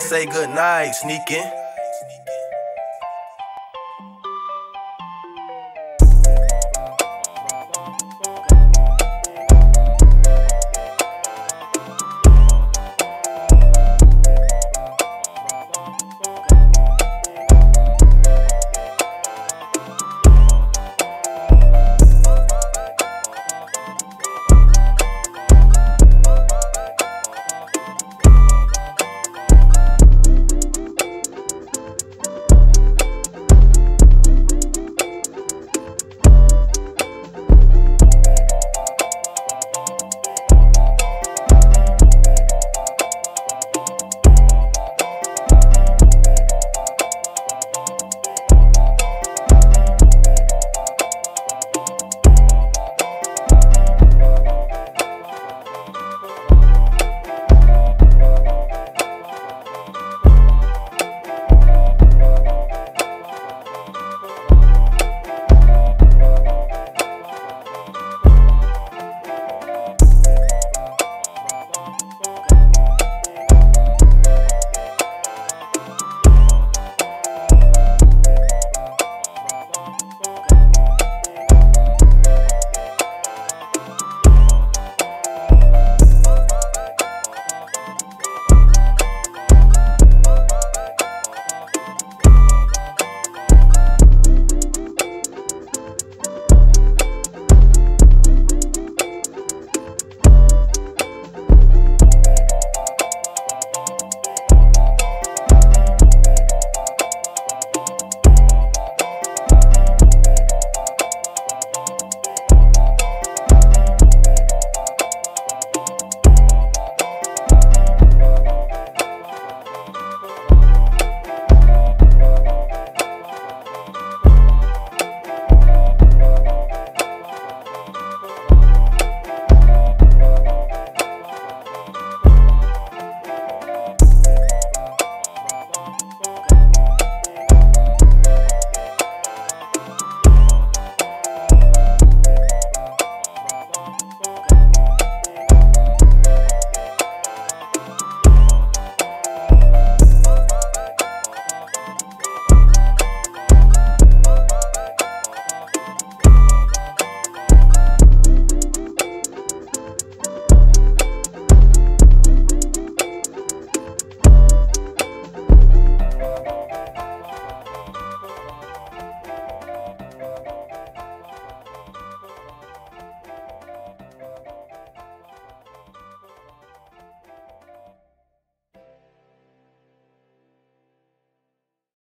Say goodnight, sneaking.